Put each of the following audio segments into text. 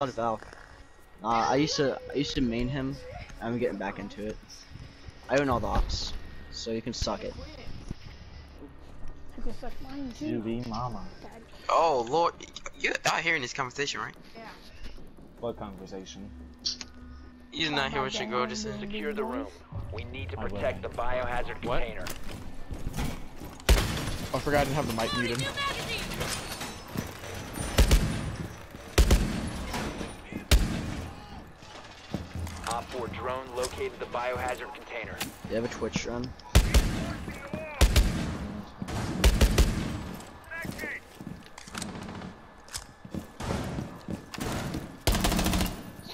of Valve. Uh, I used to I used to main him. I'm getting back into it. I own all the ops, so you can suck it. You can suck mine too. You be mama. Oh lord, you're not hearing this conversation, right? Yeah. What conversation? You're not hearing what your girl just said. Secure the room. We need to protect the biohazard What? container. Oh, I forgot I didn't have the mic muted. Op 4 drone located the biohazard container. You have a Twitch run.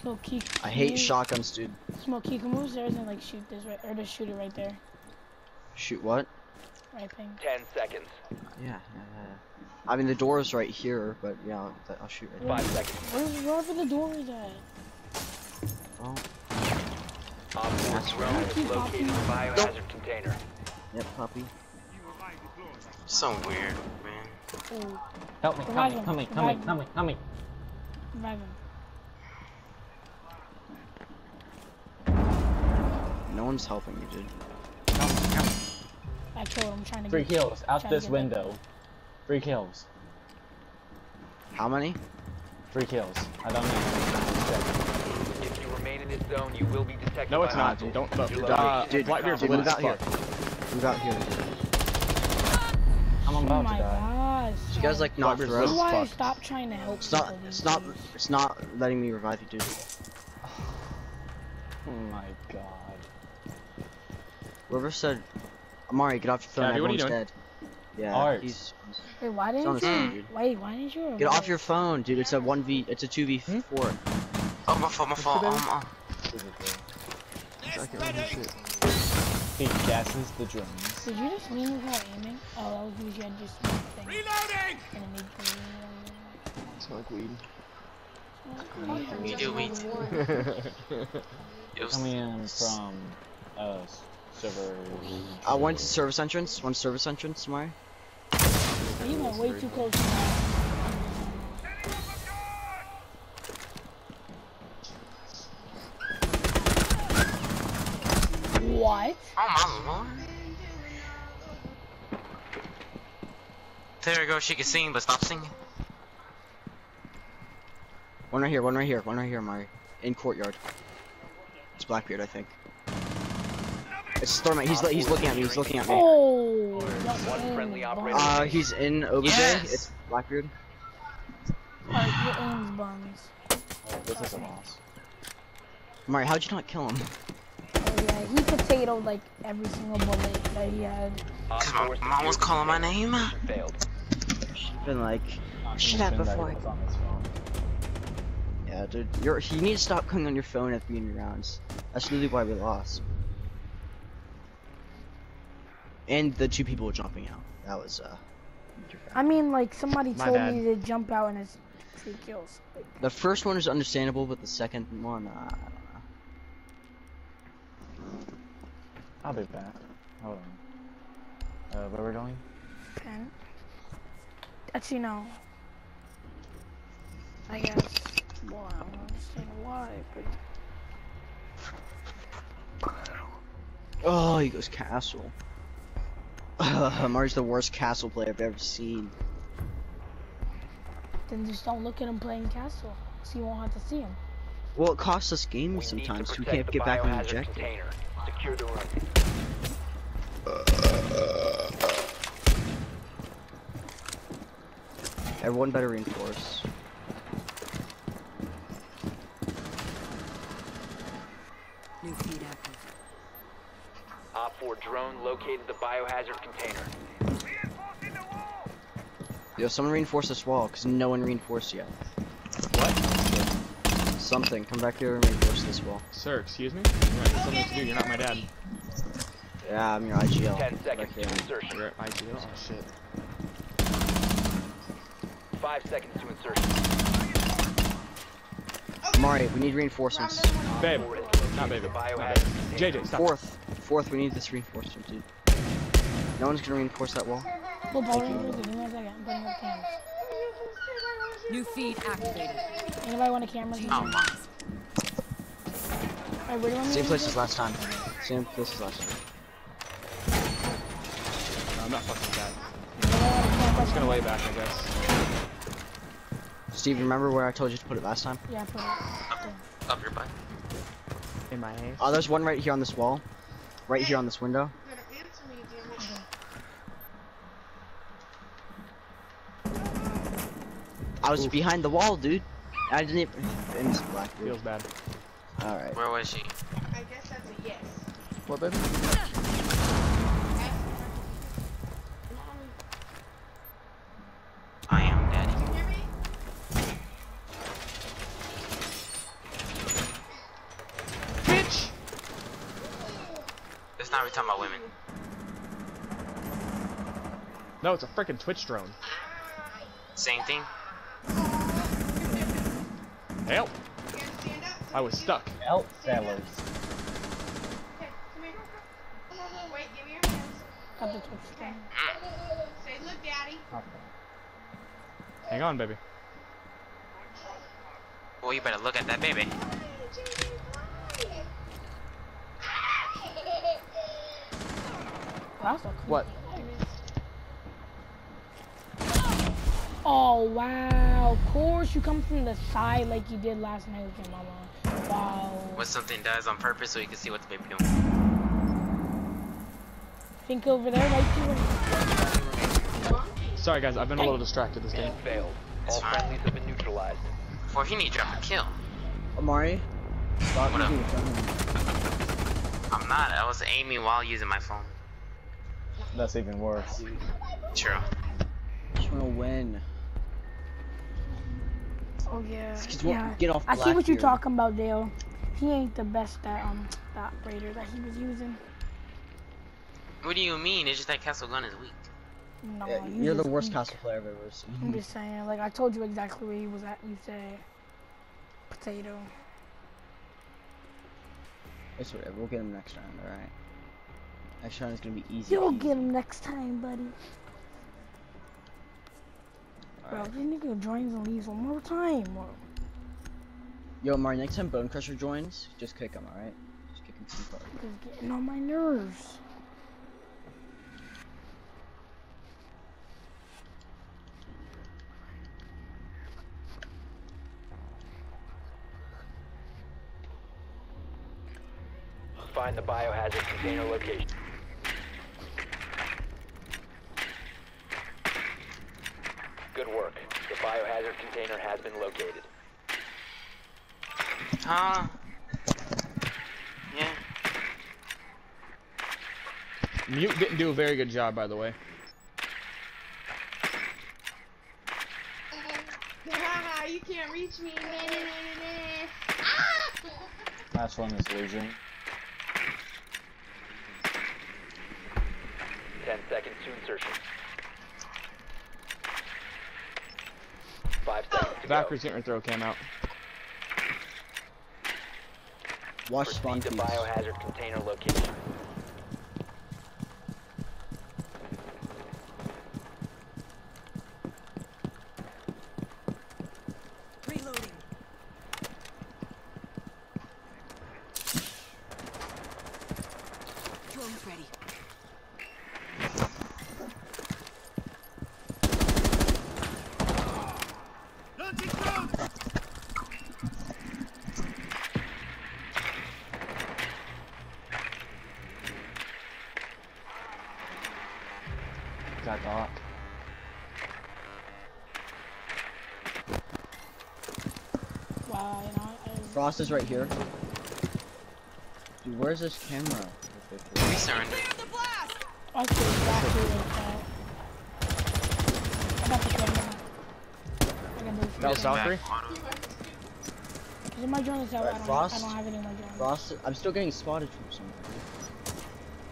Smoke. I hate shotguns, dude. Smoke key. Can move upstairs and like shoot this right, or just shoot it right there. Shoot what? Right thing. 10 seconds. Yeah, yeah, yeah. I mean the door is right here, but yeah, I'll, I'll shoot right 5 seconds. Where, wherever the door is at. there. Oh, Op 4 That's drone right. has located the biohazard container. yep, puppy. So weird, man. Ooh, Help me, Revive help me, him, help me, help me, revive him. help me, help me. revive him. No one's helping you, dude. Help me, help me. I killed him. I'm trying to Three get. kills, out this get window. Three kills. How many? Three kills. I don't know. If you remain in this zone, you will be detected No, it's not. hostiles. Don't. Your Uh, location dude, is Blackbeard's dude, lit move as out here. fuck. Move out here. I'm Oh about my to die. gosh. You guys like not Blackbeard's throw? lit This as why I fuck. stopped trying to help It's not. It's not. It's not letting me revive you, dude. Oh my god. Whoever said, Amari, get off your phone. Gabby, what are you Everyone's doing? dead. Yeah, Art. he's. Wait, why didn't the you? dude. Wait, why didn't you? Get off your phone, dude. It's a one v. It's a two v four. Oh my phone! My phone! Hmm? four. My fault, my fault. He gases the drones. Did you just mean without aiming? Oh, that was because you just thing. Reloading. And it made you Smoke weed. we do we. It was, Coming in from, uh, server. I went to service entrance. One service entrance, Amari. You went way too close. There we go. She can sing, but stop singing. One right here. One right here. One right here, Amari. In courtyard. It's Blackbeard, I think. It's Stormite. He's he's looking at me. He's looking at me. Oh. One. Uh, he's in OBJ. Yes! It's Blackbeard. Alright, your aim's buns. Oh, this is a loss. Amari, how'd you not kill him? Oh yeah, he potatoed like every single bullet that he had. Op Cause my 4 mom was calling my name. Failed. Should've been like, Not Shut to up that before it I- was on his phone. yeah, dude. You're you need to stop coming on your phone at the beginning of rounds. That's really why we lost. And the two people jumping out. That was uh. I mean, like somebody My told bad. me to jump out and it's three kills. Like, The first one is understandable, but the second one, uh, I don't know. I'll be back. Hold on. Uh, where we're going? and actually no. I guess. Well, I don't understand why, but Oh, he goes castle. Mario's the worst castle player I've ever seen. then just don't look at him playing castle, so you won't have to see him. Well, it costs us games need to sometimes. We can't get back on the biohazard objective. container. Secure the room. Uh, Everyone better reinforce. New feed active. Op 4 drone located the biohazard container. Yo, someone reinforce this wall, because no one reinforced yet. What? Something, come back here and reinforce this wall. Sir, excuse me. You got something to do. You're not my dad. Yeah, I'm your IGL. 10 seconds back to here. insertion. You're at IGL. Oh shit. 5 seconds to insertion. Mari, we need reinforcements. Babe. Op 4 has Not baby. Not baby. JJ, stop. Fourth, fourth, we need this reinforcement, dude. No one's gonna reinforce that wall. Well, Paul, give me one second. I'm putting up cams. New feed activated. Anybody want a camera? Oh, my. Alright, where do you want me Same place as last time. Same place as last time. No, I'm not fucking with that. Anybody want a camera? I'm just gonna lay back, I guess. Steve, remember where I told you to put it last time? Yeah, put it. Up your butt. In my ass. Oh, there's one right here on this wall. Right here on this window. I was behind the wall, dude. I didn't even. And it's black, dude. Feels bad. Alright. Where was she? I guess that's a yes. What, baby? I am daddy. You hear me? Bitch! It's not we talking about women. No, it's a freaking Twitch drone. Same thing. Help! You gotta stand up. I was stuck. Help sellers. Okay, come here. Wait, give me your hands. Got the Twitch thing. Say, look, daddy. Hang on, baby. Well, you better look at that baby. Wow, so cool. What? Oh wow! Of course you come from the side like you did last night with your mama. Wow. What something does on purpose so you can see what the baby doing. Think over there, right here. Sorry, guys, I've been a little distracted this game. Failed. It's All fine. friendlies have been neutralized. For he need to drop a kill. Amari? Stop What up? using your phone. I'm not. I was aiming while using my phone. That's even worse. True. Just wanna win. Oh yeah. Just wa- yeah. get off I see what you're talking about, Dale. He ain't the best at um that operator that he was using. What do you mean? It's just that Castle Gun is weak. No, Yeah, he you're the worst weak. castle player I've ever seen. I'm just saying, like I told you exactly where he was at. You said potato. It's whatever. We'll get him next round, alright? Next round is gonna be easy. You'll peasy. get him next time, buddy. Bro, Alright. this nigga joins and leaves one more time. Bro. Yo, Amari, next time Bone Crusher joins, just kick him, alright? Just kick him too far. He's getting on my nerves. Find the biohazard container location. Good work. The biohazard container has been located. Huh? Yeah. Mute didn't do a very good job, by the way. Haha, you can't reach me. Last one is losing. Ten seconds to insertion. Five seconds to Valkyrie's getting throw cam out. go. Watch spawn Proceed to biohazard container location. Know, I, is right here. Dude, where's this camera? We surrender. I feel exactly like that. I got the camera. I can do it. That was Valkyrie? Auto. Is it my drone is out? Alright, I, don't, Frost? I don't have any of my drones. Frost, I'm still getting spotted from somewhere.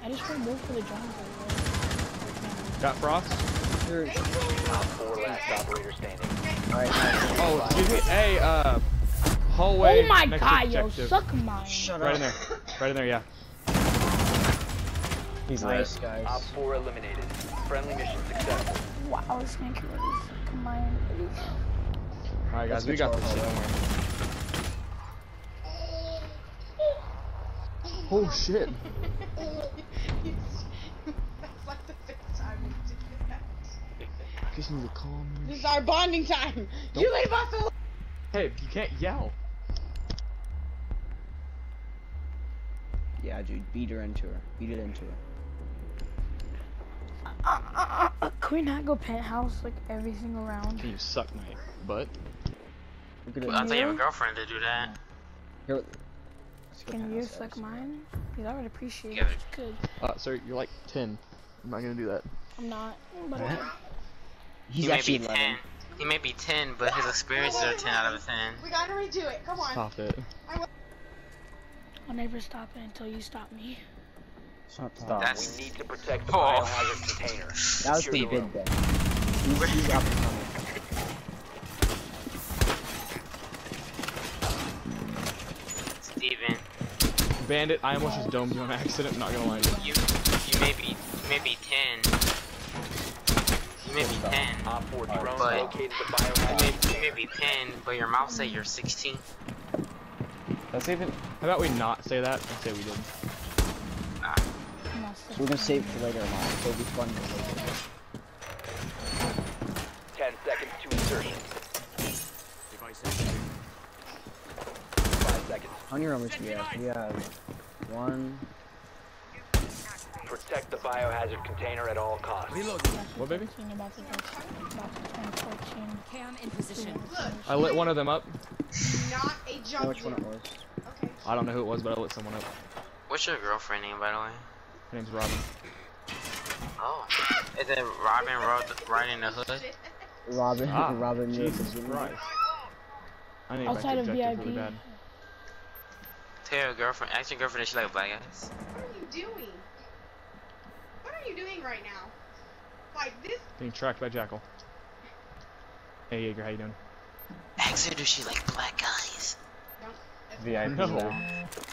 I just went both for the drones. over Got Frost? Here, Op four last operator standing. alright, nice. Oh, excuse me. Hey, uh, there. Hallway. Oh my next to god, yo, objective. suck mine. Shut Right up. in there. Right in there, yeah. He's Nice, lit. guys. Op four eliminated. Friendly mission successful. Wow, this man can really suck mine. Alright, guys, Let's we got this to shit. our Don't worry. Oh shit. That's like the fifth time we did that. Just need to calm. This is our bonding time. You leave us alone. Hey, you can't yell. Dude, beat her into her. Beat it into her. Uh, Can we not go penthouse like every single round? You suck, night. But Look at it. I thought you have a girlfriend to do that. Here, Can you suck first. mine? Because I would appreciate Yeah, it. if you Could. uh, sir, you're like ten. I'm not gonna do that. I'm not. But What? okay. He's he may actually be 11. 10. He may be 10, but his experiences are 10 out of 10. We gotta redo it. Come on. Stop it. I'll never stop it until you stop me. Stop. Stop. That's We need to protect the Oh. biohazard container. That was Secure pretty the good room. though. He's, he's up and coming. Steven. Bandit, I almost just domed you on accident. Not gonna lie. to you. You you may be you may be 10. You may be 10. Op 4 drone But- located the You may, you may be 10, but your mouth say you're 16. That's even. How about we not say that and say we didn't? So we're gonna save it for later, Mom. So it'll be fun for later. 10 seconds to insertion. 5 seconds. How many roamers do we have? We have one. Protect the biohazard container at all costs. Reload. What, baby? Thinking about the about the 2014. Cam in position. I lit one of them up. Not a I know jump. which one it was. Okay. I don't know who it was, but I lit someone up. What's your girlfriend name, by the way? Her name's Robin. Oh. Is it Robin Ro- riding the hood? Robin. Ah, Robin. Jesus the- Christ. I need Outside of objective really VIP. bad. Tell your girlfriend, ask your girlfriend if she like black guys. What are you doing? What are you doing right now? Like this? Being tracked by Jackal. Hey Jaeger, how you doing? Ask her, does she like black guys? VIP No. there.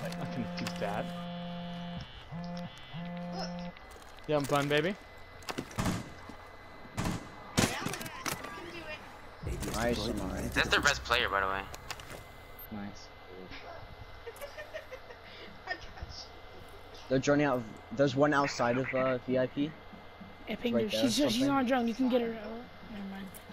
I can do that. Look. Yeah, I'm fine, baby. Yeah, you can do. Nice, That's their best player, by the way. Nice. I got you. They're joining out. Of, there's one outside of uh, VIP. I pinged Right her. there, She's she's something. on a drone. You can get her.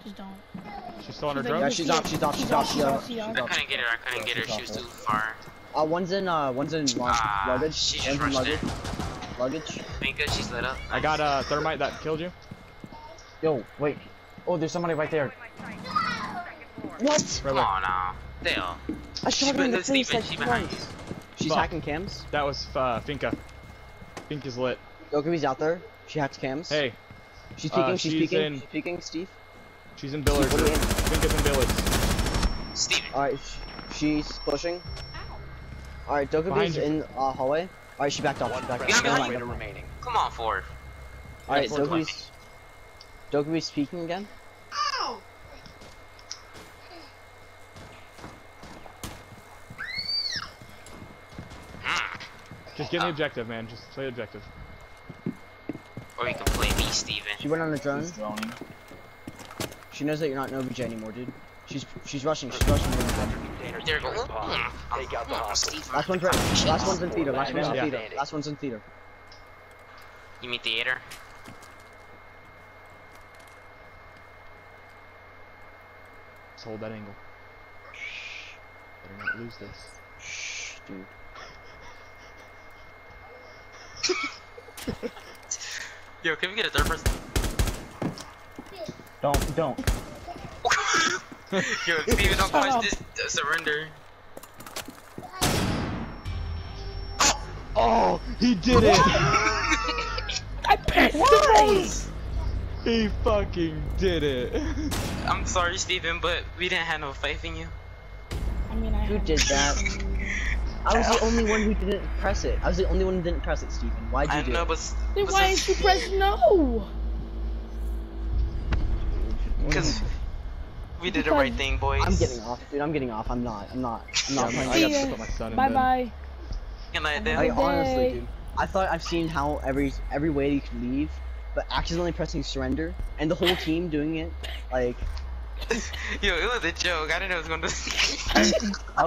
Oh, never mind. Just don't. She's still on her drone? Yeah, she's off. She's off. She's off. She's off. I couldn't get her, I couldn't get her, she was too far. Uh, one's in. Uh, one's in lug- Ah, luggage. she just One's in rushed luggage. it. Luggage. Ain't good, she's lit up. I got a thermite that killed you. Yo, wait. Oh, there's somebody right there. What? Right Come there. on now. Dale. I shot her in the Steven, face like behind twice. She's Fuck. hacking cams. That was uh, Finka. Finka's lit. Dokkaebi's out there. She hacks cams. Hey, She's uh, peeking. she's she's peeking. in- She's peeking. Steve. She's in Billiards. What are you in? Finka's in Billiards. Steven. All right. sh- She's pushing. All right. Dokkaebi's Behind in uh, hallway. All right. She backed off. One She backed off. Yeah, Never mind, operator never mind. remaining. Come on, Ford. All right. Yeah, forward Dokkaebi's. Dokkaebi's again. Ow! Just get the objective, man. Just play the objective. Or you can play me, Steven. She went on the drone. He's droning. She knows that you're not an OBJ anymore, dude. She's she's rushing. She's rushing. Container There go. securing. Take out the hostage. Last one's right. Last one's in theater. Last one's in theater. Last one's in theater. You mean theater? Let's hold that angle. Shh. Better not lose this. Shh, dude. Yo, can we get a third person? Don't, don't. Yo, Steven, don't Shut punch this. uh, surrender. Oh, he did it! I passed the race. he fucking did it. I'm sorry, Steven, but we didn't have no faith in you. I mean, I Who did that? I was the only one who didn't press it. I was the only one who didn't press it, Steven. Why'd you I do know, it? but. Then but why didn't you press no? Because we did the right thing, boys. I'm getting off, dude. I'm getting off. I'm not. I'm not. I'm not Yeah, playing. I See got to put my son in Bye bed. bye. Good night, Have Dale. Like honestly, dude. I thought I've seen how every every way you can leave, but accidentally pressing surrender and the whole team doing it, like Yo, it was a joke. I didn't know it was gonna.